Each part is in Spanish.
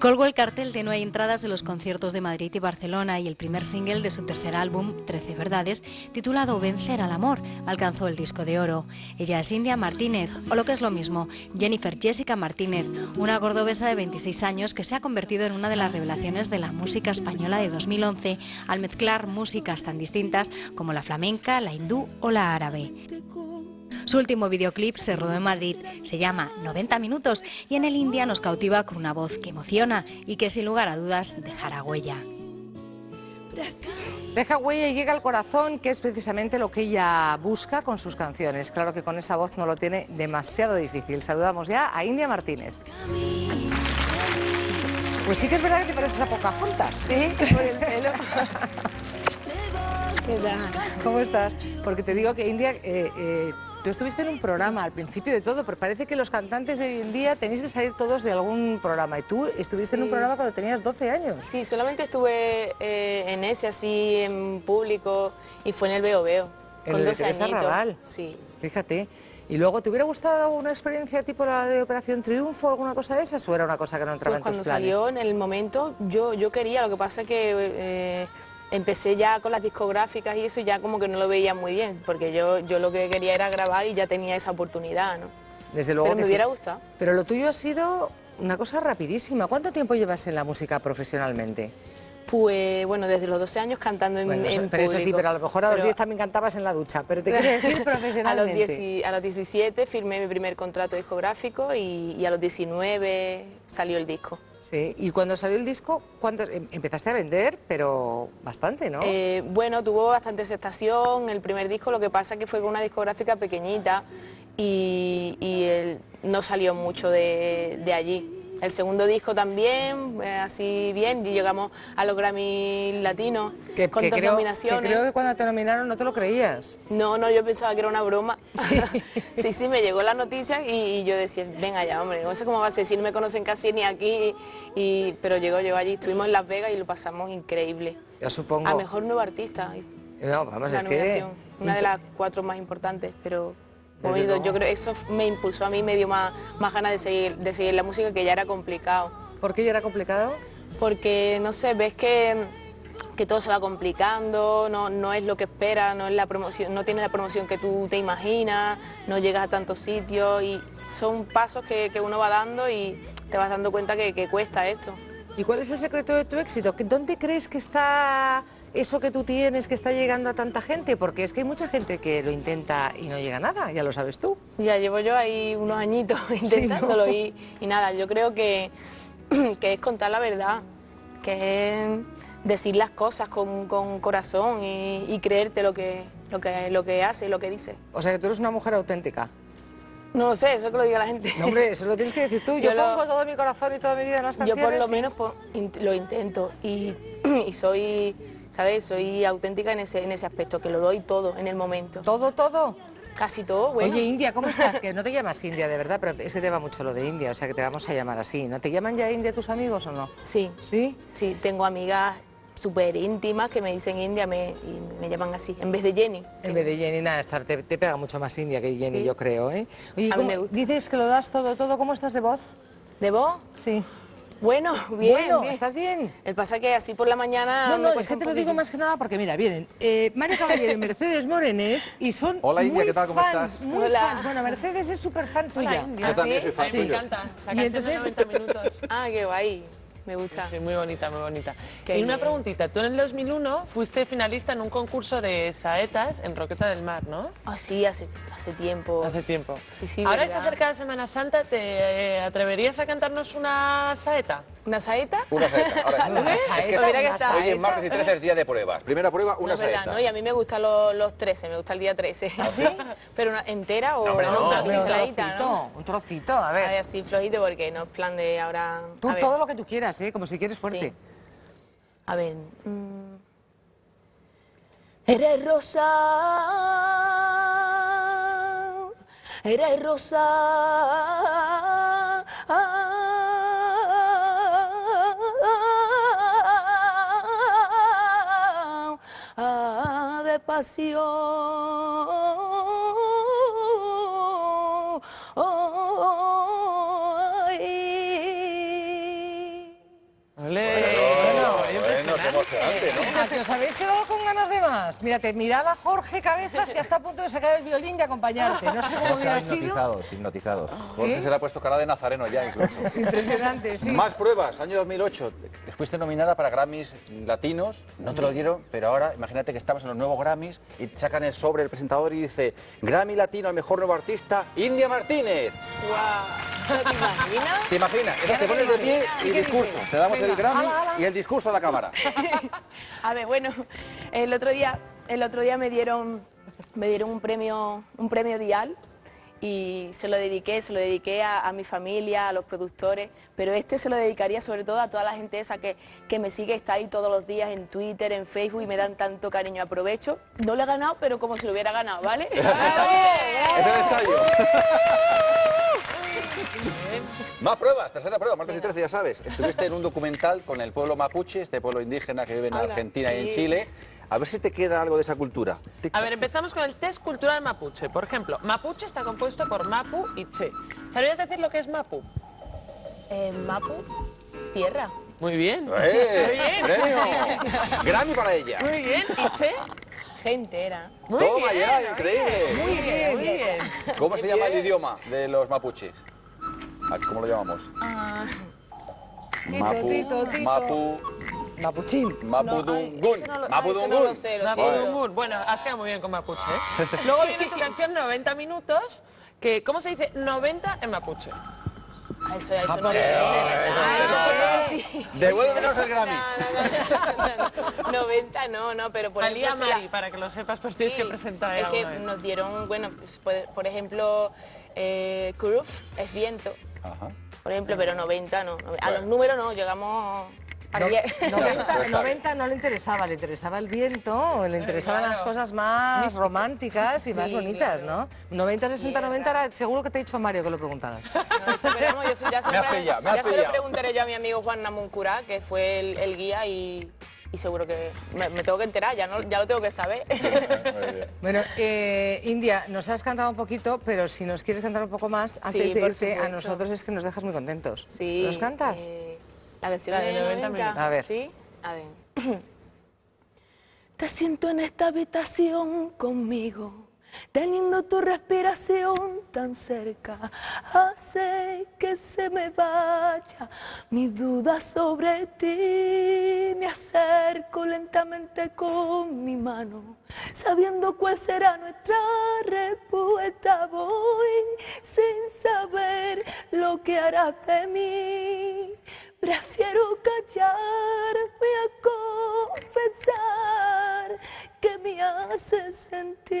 Colgó el cartel de No hay entradas en los conciertos de Madrid y Barcelona y el primer single de su tercer álbum, Trece Verdades, titulado Vencer al Amor, alcanzó el disco de oro. Ella es India Martínez, o lo que es lo mismo, Jennifer Jessica Martínez, una cordobesa de 26 años que se ha convertido en una de las revelaciones de la música española de 2011 al mezclar músicas tan distintas como la flamenca, la hindú o la árabe. Su último videoclip se rodó en Madrid, se llama 90 minutos y en el India nos cautiva con una voz que emociona y que sin lugar a dudas dejará huella. Deja huella y llega al corazón, que es precisamente lo que ella busca con sus canciones. Claro que con esa voz no lo tiene demasiado difícil. Saludamos ya a India Martínez. Pues sí que es verdad que te pareces a Pocahontas. Sí, por el pelo. ¿Qué tal? ¿Cómo estás? Porque te digo que India, eh, eh, tú estuviste en un programa al principio de todo, pero parece que los cantantes de hoy en día tenéis que salir todos de algún programa. Y tú estuviste en un programa cuando tenías 12 años. Sí, solamente estuve eh, en ese, así, en público, y fue en el Veo Veo, En con el de 12 Teresa añitos. Raval. Sí. Fíjate. ¿Y luego te hubiera gustado una experiencia tipo la de Operación Triunfo, alguna cosa de esas, o era una cosa que no entraba Pues en cuando tus planes? salió, en el momento, yo, yo quería, lo que pasa que eh, empecé ya con las discográficas y eso, y ya como que no lo veía muy bien, porque yo, yo lo que quería era grabar y ya tenía esa oportunidad, ¿no? Desde luego Pero que me sí. hubiera gustado. Pero lo tuyo ha sido una cosa rapidísima. ¿Cuánto tiempo llevas en la música profesionalmente? Pues bueno, desde los 12 años cantando en, Bueno, eso- en pero eso sí, público. pero a lo mejor a los Pero 10 también cantabas en la ducha. Pero te quiero decir a los, profesionalmente. 10 y- a los 17 firmé mi primer contrato discográfico y, y a los 19 salió el disco. Sí, y cuando salió el disco, ¿cuánto, em- empezaste a vender? Pero bastante, ¿no? Eh, bueno, tuvo bastante aceptación el primer disco, lo que pasa que fue con una discográfica pequeñita y, no salió mucho de allí. El segundo disco también, eh, así bien, y llegamos a los Grammy Latinos que, con que dos creo, nominaciones. que creo que cuando te nominaron no te lo creías. No, no, yo pensaba que era una broma. Sí, sí, me llegó la noticia y, y yo decía, venga ya, hombre, no sé cómo va a ser, si no me conocen casi ni aquí, y, pero llegó, llegó allí, estuvimos en Las Vegas y lo pasamos increíble. Ya supongo. A mejor nuevo artista, No, vamos, la es que... una de las cuatro más importantes, pero Luego. yo creo que eso me impulsó a mí, me dio más, más ganas de seguir, de seguir la música, que ya era complicado. ¿Por qué ya era complicado? Porque, no sé, ves que, que todo se va complicando, no, no es lo que esperas, no, es la promoción, no tienes la promoción que tú te imaginas, no llegas a tantos sitios y son pasos que, que uno va dando y te vas dando cuenta que, que cuesta esto. ¿Y cuál es el secreto de tu éxito? ¿Que- ¿Dónde crees que está eso que tú tienes, que está llegando a tanta gente? Porque es que hay mucha gente que lo intenta y no llega a nada, ya lo sabes tú. Ya llevo yo ahí unos añitos intentándolo ¿no? y, y nada, yo creo que, que es contar la verdad, que es decir las cosas con, con corazón y, y creerte lo que, lo, que, lo que hace y lo que dice. O sea, que tú eres una mujer auténtica. No lo sé, eso que lo diga la gente. No, hombre, eso lo tienes que decir tú. Yo, Yo lo- pongo todo mi corazón y toda mi vida en las Yo canciones. por lo menos lo intento y, y soy, ¿sabes? Soy auténtica en ese, en ese aspecto, que lo doy todo en el momento. ¿Todo, todo? Casi todo, bueno. Oye, India, ¿cómo estás? Que no te llamas India, de verdad, pero es que te va mucho lo de India, o sea que te vamos a llamar así. ¿No te llaman ya India tus amigos o no? Sí, ¿Sí? sí, tengo amigas súper íntimas que me dicen India me, y me llaman así, en vez de Jenny. En vez de Jenny, nada, estar, te, te pega mucho más India que Jenny, Sí. yo creo, ¿eh? Oye, A mí ¿cómo- me gusta. dices que lo das todo, todo, ¿cómo estás de voz? ¿De vos? Sí. Bueno, bien, bueno, bien. ¿estás bien? El pasa que así por la mañana No, no, es que te lo digo más que nada porque, mira, vienen eh, Mario Caballero y Mercedes Morenés y son Hola, India, ¿qué tal? ¿Cómo fans, estás? muy Hola. fans. Bueno, Mercedes es súper fan tuya. Yo también soy fan ¿Ah? Me encanta. La Y canción entonces- de 90 minutos. Ah, qué guay, me gusta. Sí, muy bonita, muy bonita. Qué y una bien. preguntita, tú en el 2001 fuiste finalista en un concurso de saetas en Roqueta del Mar, ¿no? Ah, sí, hace, hace tiempo. Hace tiempo. Sí, sí, Ahora que se acerca la Semana Santa, ¿te eh, atreverías a cantarnos una saeta? ¿Una saeta? Una saeta. Ahora, Una es saeta, que Mira que una está. hoy es martes y 13 es día de pruebas. Primera prueba, No una verdad, saeta. ¿no? Y a mí me gustan los, los 13, me gusta el día 13. ¿Ah, sí? Pero una entera o hombre, no, una Hombre, un pinceladita, trocito, ¿no? un trocito, a A ver, así flojito porque no es plan de ahora... Tú a ver, todo lo que tú quieras, ¿eh? Como si quieres fuerte. Sí. A ver... mm. Eres rosa, eres rosa, pasión. Olé. Bueno, bueno, bueno, qué emocionante, ¿no? Os habéis quedado con Mira, te miraba Jorge Cabezas que está a punto de sacar el violín y acompañarte. No sé cómo hubiera sido. hipnotizados, hipnotizados. ¿Eh? Jorge se le ha puesto cara de nazareno ya incluso. Impresionante, sí. Más pruebas, año 2008. Fuiste nominada para Grammys latinos, no te lo dieron, pero ahora imagínate que estamos en los nuevos Grammys y te sacan el sobre el presentador y dice Grammy latino al mejor nuevo artista, India Martínez. Guau. ¿Te imaginas? ¿Te imaginas? Entonces te pones de pie y ¿Y qué discurso. Te damos el Grammy y el discurso a la cámara. A ver, bueno, el otro día, el otro día me dieron, me dieron un premio, un premio Dial y se lo dediqué, se lo dediqué a, a mi familia, a los productores, pero este se lo dedicaría sobre todo a toda la gente esa que, que me sigue, está ahí todos los días en Twitter, en Facebook y me dan tanto cariño. Aprovecho, no lo he ganado, pero como si lo hubiera ganado, ¿vale? Es el ensayo. Más pruebas, tercera prueba, martes y 13, ya sabes. Estuviste en un documental con el pueblo mapuche, este pueblo indígena que vive en Argentina y en. Chile. A ver si te queda algo de esa cultura. A ver, empezamos con el test cultural mapuche. Por ejemplo, mapuche está compuesto por mapu y che. ¿Sabrías decir lo que es mapu? Eh, Mapu, tierra. Muy bien. ¡Eh! Muy bien. ¡Grammy para ella! Muy bien. ¿Y che? Gente era. Muy Toma bien. ya, increíble. Muy bien. Muy bien. ¿Cómo se llama el idioma de los mapuches? Ah, ¿Cómo lo llamamos? Tito, Mapu, tito, tito. Mapu, Mapuchín. Mapudungun. no ah, Mapudungun. Mapudungun. Bueno, has quedado muy bien con mapuche. ¿eh? Luego viene tu canción 90 minutos, que ¿cómo se dice 90 en mapuche? Eso, eso no. Ah, sí. Devuélvenos el Grammy. No, no, no, 90 no, no, pero por Alía ejemplo... la- Mari, para que lo sepas, pues tienes que Sí, presentar Es que vez. nos dieron, bueno, pues, por, por ejemplo, eh, curve es viento, Ajá. por ejemplo, pero 90 no. A los números no, llegamos a No, 10. 90, 90 no le interesaba, le interesaba el viento, le interesaban las cosas más románticas y más bonitas, ¿no? 90, 60, 90, era, seguro que te he dicho a Mario que lo preguntaras. No sé, pero yo soy- ya se Me has lo- pillado, me has ya se lo pillado. preguntaré yo a mi amigo Juan Namuncura, que fue el, el guía y, y seguro que me, me tengo que enterar, ya, no, ya lo tengo que saber. Muy bien. Bueno, eh, India, nos has cantado un poquito, pero si nos quieres cantar un poco más, antes de irte, a nosotros es que nos dejas muy contentos. Sí, ¿Nos cantas? eh, la canción La de de 90 90, minutos. A ver. ¿Sí? A ver. Te siento en esta habitación conmigo, teniendo tu respiración tan cerca, hace que se me vaya mi duda sobre ti. Me acerco lentamente con mi mano, sabiendo cuál será nuestra respuesta. Voy sin saber lo que harás de mí. Prefiero callarme a confesar me hace sentir.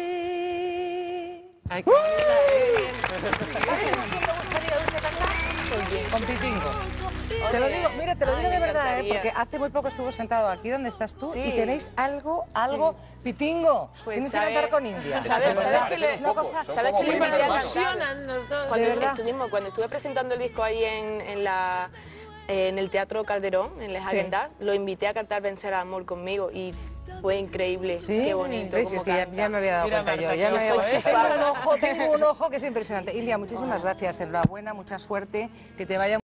Ay, qué ¿Sabes con quién me gustaría oírte cantar? Con Pitingo. Te lo digo, mira, te lo Ay, digo de me verdad, ¿eh? porque hace muy poco estuvo sentado aquí donde estás tú y Sí. tenéis algo, algo, Pitingo. Pues, Tienes que ¿sabes? cantar con India. ¿Sabes- De sabes que le- una cosa- ¿sabes qué le invitaría a cantar? emocionan los dos. Cuando, ¿De verdad? estuvimos- cuando estuve presentando el disco ahí en, en la, eh, en el Teatro Calderón, en Les Sí. Hagen-Dazs, lo invité a cantar Vencer al Amor conmigo y fue increíble. Sí, Qué bonito. ¿Ves? cómo Es que ya, ya me había dado Mira, cuenta Marta, yo. Ya me había- Tengo un ojo, tengo un ojo que es impresionante. India, muchísimas gracias. Enhorabuena, mucha suerte. Que te vaya